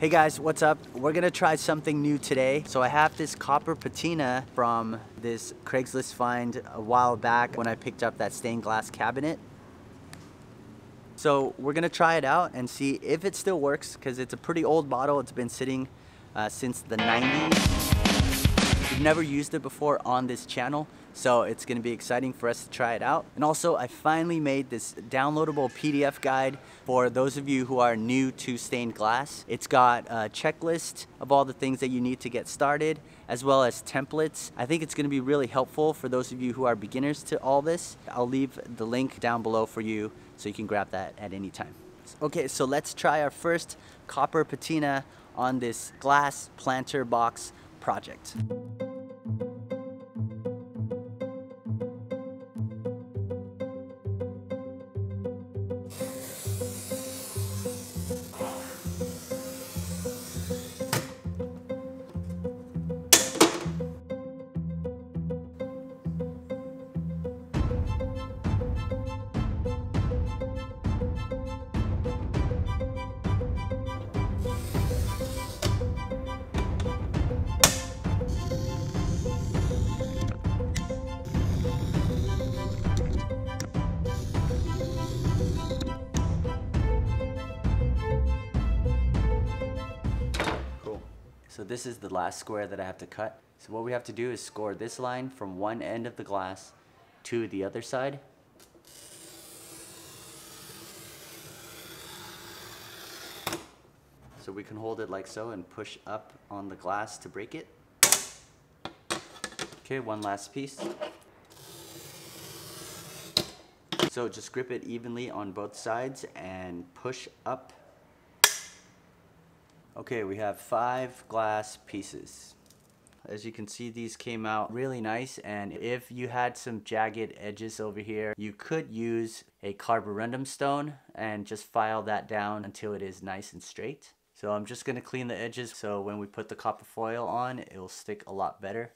Hey guys, what's up? We're gonna try something new today. So I have this copper patina from this Craigslist find a while back when I picked up that stained glass cabinet. So we're gonna try it out and see if it still works because it's a pretty old bottle. It's been sitting uh, since the 90s. We've never used it before on this channel, so it's gonna be exciting for us to try it out. And also, I finally made this downloadable PDF guide for those of you who are new to stained glass. It's got a checklist of all the things that you need to get started, as well as templates. I think it's gonna be really helpful for those of you who are beginners to all this. I'll leave the link down below for you so you can grab that at any time. Okay, so let's try our first copper patina on this glass planter box project. This is the last square that I have to cut. So what we have to do is score this line from one end of the glass to the other side. So we can hold it like so and push up on the glass to break it. Okay, one last piece. So just grip it evenly on both sides and push up Okay, we have five glass pieces. As you can see, these came out really nice. And if you had some jagged edges over here, you could use a carborundum stone and just file that down until it is nice and straight. So I'm just gonna clean the edges so when we put the copper foil on, it will stick a lot better.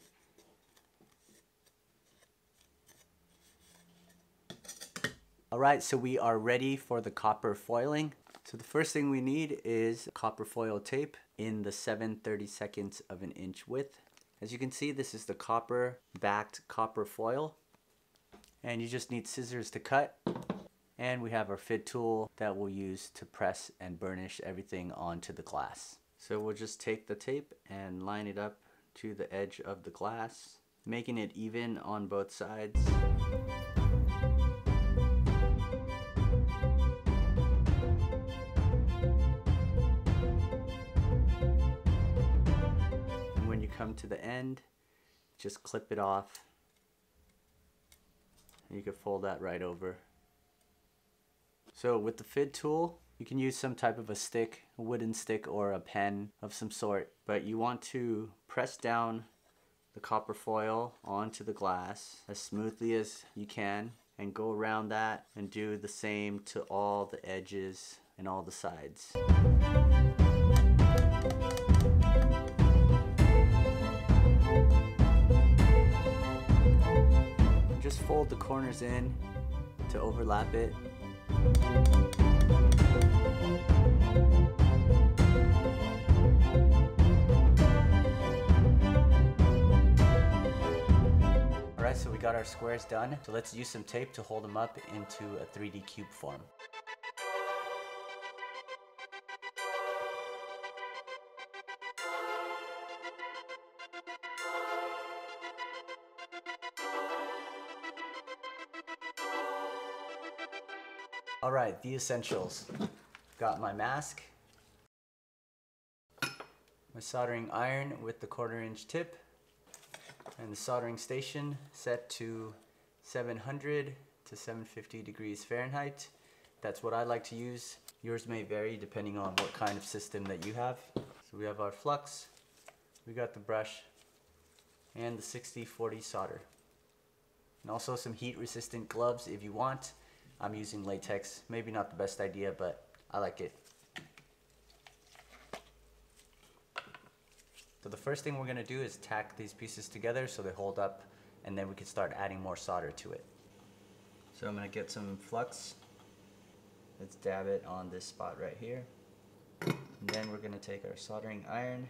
Alright, so we are ready for the copper foiling. So the first thing we need is copper foil tape in the 7 32nds of an inch width. As you can see, this is the copper backed copper foil. And you just need scissors to cut. And we have our FID tool that we'll use to press and burnish everything onto the glass. So we'll just take the tape and line it up to the edge of the glass, making it even on both sides. Come to the end, just clip it off. You can fold that right over. So with the FID tool, you can use some type of a stick, a wooden stick or a pen of some sort, but you want to press down the copper foil onto the glass as smoothly as you can and go around that and do the same to all the edges and all the sides. Fold the corners in to overlap it. Alright, so we got our squares done. So let's use some tape to hold them up into a 3D cube form. All right, the essentials. Got my mask, my soldering iron with the quarter inch tip, and the soldering station set to 700 to 750 degrees Fahrenheit. That's what I like to use. Yours may vary depending on what kind of system that you have. So we have our flux, we got the brush, and the 60-40 solder. And also some heat resistant gloves if you want. I'm using latex. Maybe not the best idea, but I like it. So the first thing we're gonna do is tack these pieces together so they hold up and then we can start adding more solder to it. So I'm gonna get some flux. Let's dab it on this spot right here. And then we're gonna take our soldering iron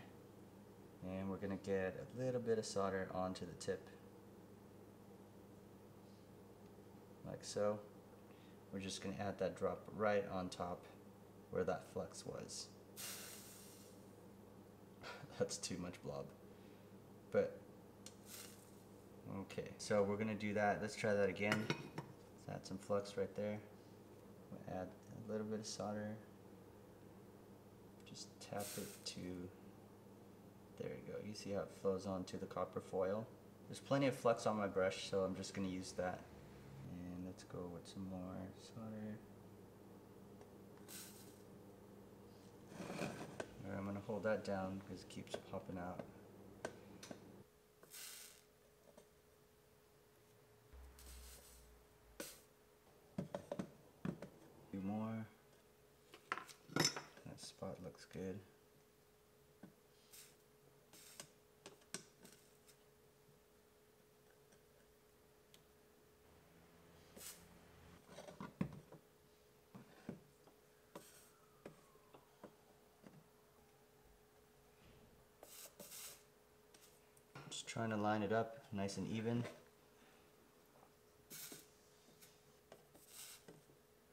and we're gonna get a little bit of solder onto the tip. Like so. We're just gonna add that drop right on top where that flux was. That's too much blob. But, okay, so we're gonna do that. Let's try that again. Let's add some flux right there. We'll add a little bit of solder. Just tap it to, there you go. You see how it flows onto the copper foil. There's plenty of flux on my brush, so I'm just gonna use that. Let's go with some more solder. I'm gonna hold that down because it keeps popping out. few more. That spot looks good. Just trying to line it up nice and even.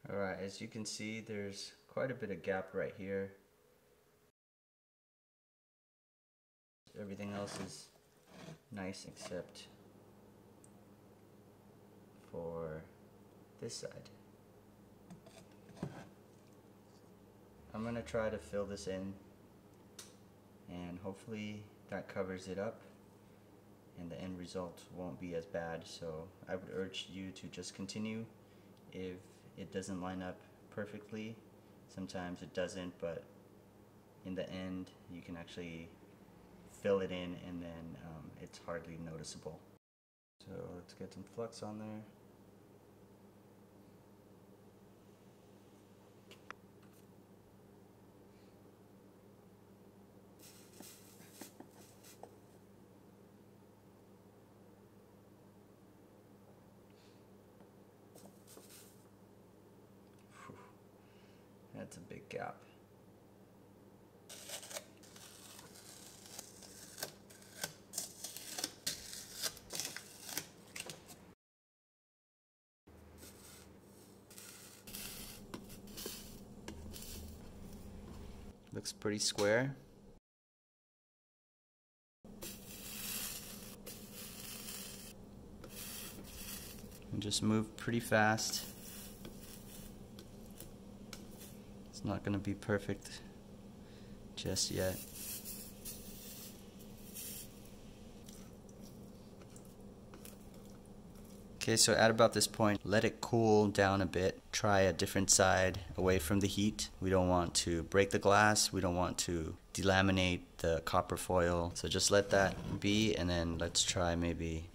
Alright, as you can see, there's quite a bit of gap right here. Everything else is nice except for this side. I'm going to try to fill this in and hopefully that covers it up and the end result won't be as bad so I would urge you to just continue if it doesn't line up perfectly. Sometimes it doesn't, but in the end, you can actually fill it in and then um, it's hardly noticeable. So let's get some flux on there. That's a big gap. Looks pretty square. And just move pretty fast. It's not going to be perfect just yet. Okay, so at about this point, let it cool down a bit. Try a different side away from the heat. We don't want to break the glass. We don't want to delaminate the copper foil. So just let that be and then let's try maybe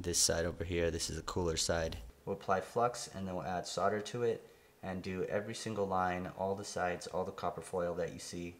this side over here. This is a cooler side. We'll apply flux and then we'll add solder to it and do every single line, all the sides, all the copper foil that you see.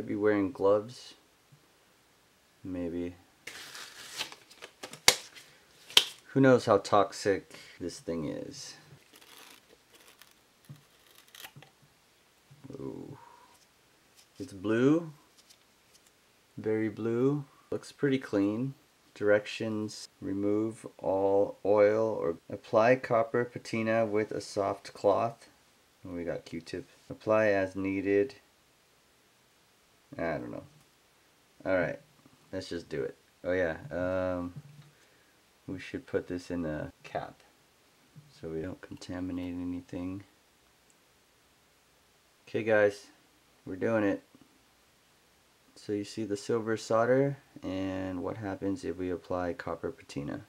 I be wearing gloves? Maybe. Who knows how toxic this thing is. Ooh. It's blue. Very blue. Looks pretty clean. Directions remove all oil or apply copper patina with a soft cloth. Oh, we got Q-tip. Apply as needed. I don't know. Alright, let's just do it. Oh yeah, um, we should put this in a cap so we don't contaminate anything. Okay guys, we're doing it. So you see the silver solder and what happens if we apply copper patina.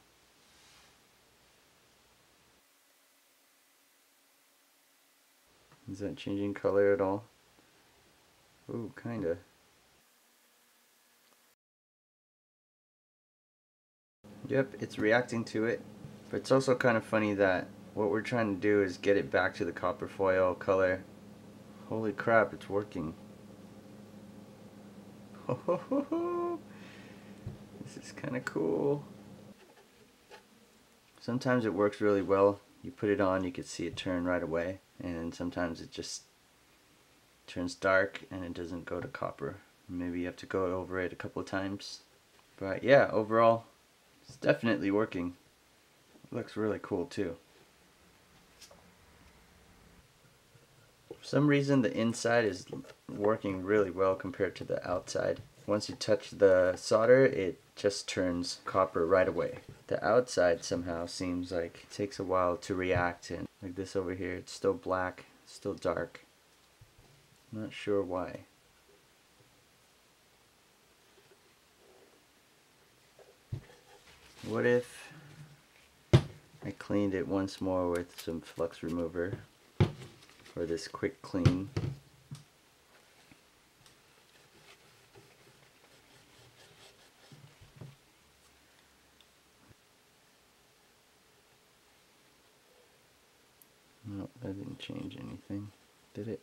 Is that changing color at all? Ooh, kinda. Yep, it's reacting to it. But it's also kind of funny that what we're trying to do is get it back to the copper foil color. Holy crap, it's working. this is kind of cool. Sometimes it works really well. You put it on, you can see it turn right away. And sometimes it just turns dark and it doesn't go to copper. Maybe you have to go over it a couple of times. But yeah, overall, it's definitely working. It looks really cool too. For some reason the inside is working really well compared to the outside. Once you touch the solder, it just turns copper right away. The outside somehow seems like it takes a while to react and like this over here, it's still black, still dark. I'm Not sure why. What if I cleaned it once more with some flux remover for this quick clean? No, that didn't change anything, did it?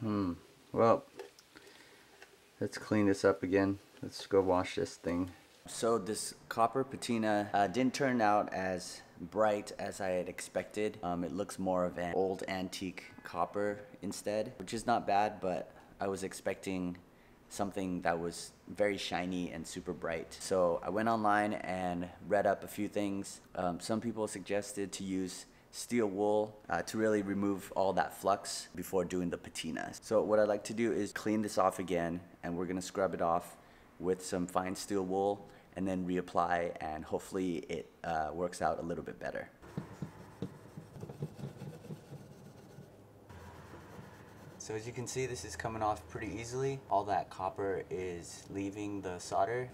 Hmm, well, let's clean this up again. Let's go wash this thing. So this copper patina uh, didn't turn out as bright as I had expected. Um, it looks more of an old antique copper instead, which is not bad, but I was expecting something that was very shiny and super bright. So I went online and read up a few things. Um, some people suggested to use steel wool uh, to really remove all that flux before doing the patina. So what I like to do is clean this off again and we're gonna scrub it off with some fine steel wool and then reapply and hopefully it uh, works out a little bit better. So as you can see, this is coming off pretty easily. All that copper is leaving the solder.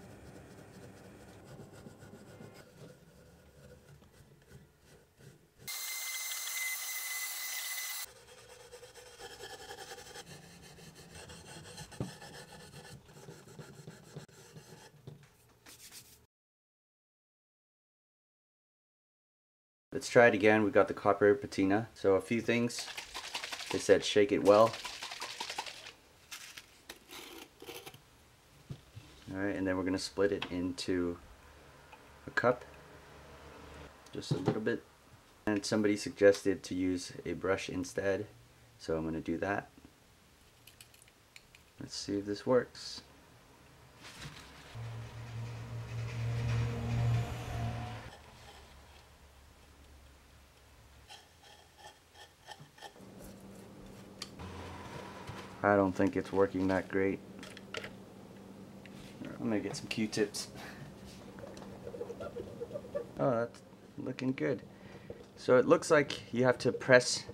Let's try it again. We got the copper patina. So a few things. They said shake it well. Alright, and then we're going to split it into a cup. Just a little bit. And somebody suggested to use a brush instead. So I'm going to do that. Let's see if this works. I don't think it's working that great. I'm gonna get some Q-tips. Oh, that's looking good. So it looks like you have to press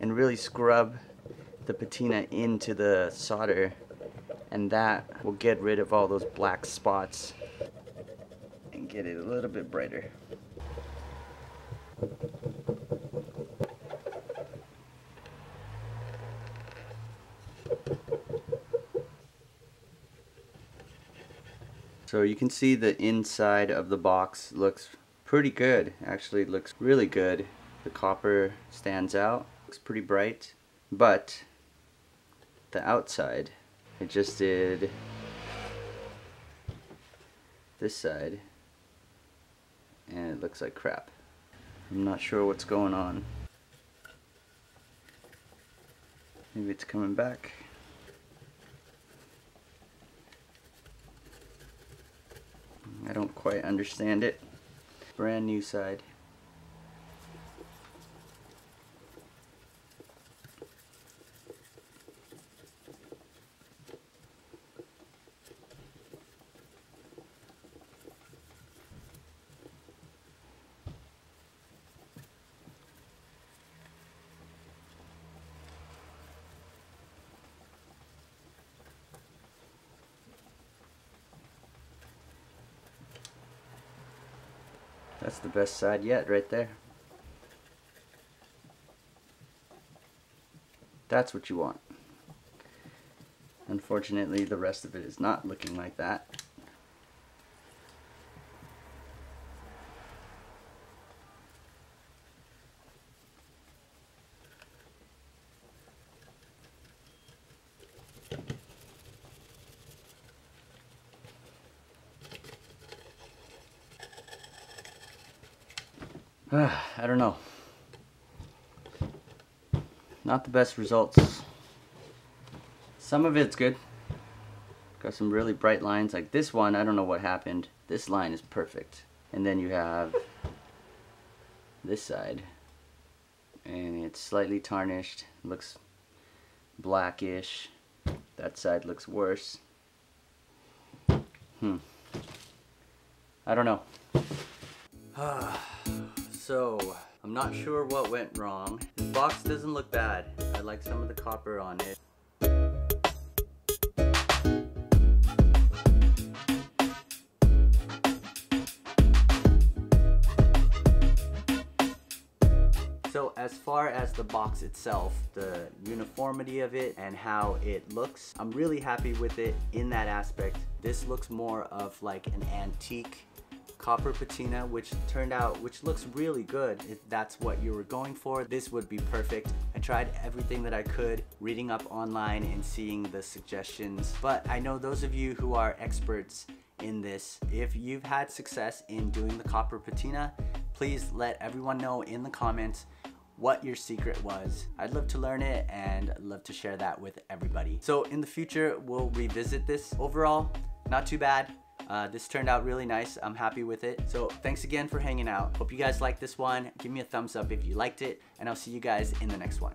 and really scrub the patina into the solder and that will get rid of all those black spots and get it a little bit brighter. So you can see the inside of the box looks pretty good. Actually looks really good. The copper stands out, looks pretty bright. But the outside, I just did this side and it looks like crap. I'm not sure what's going on. Maybe it's coming back. I don't quite understand it. Brand new side. That's the best side yet right there. That's what you want. Unfortunately, the rest of it is not looking like that. I don't know. Not the best results. Some of it's good. Got some really bright lines. Like this one, I don't know what happened. This line is perfect. And then you have this side. And it's slightly tarnished. Looks blackish. That side looks worse. Hmm. I don't know. so, I'm not sure what went wrong. This box doesn't look bad. I like some of the copper on it. So as far as the box itself, the uniformity of it and how it looks, I'm really happy with it in that aspect. This looks more of like an antique copper patina which turned out which looks really good if that's what you were going for this would be perfect I tried everything that I could reading up online and seeing the suggestions but I know those of you who are experts in this if you've had success in doing the copper patina please let everyone know in the comments what your secret was. I'd love to learn it and love to share that with everybody. So in the future, we'll revisit this. Overall, not too bad. Uh, this turned out really nice. I'm happy with it. So thanks again for hanging out. Hope you guys liked this one. Give me a thumbs up if you liked it, and I'll see you guys in the next one.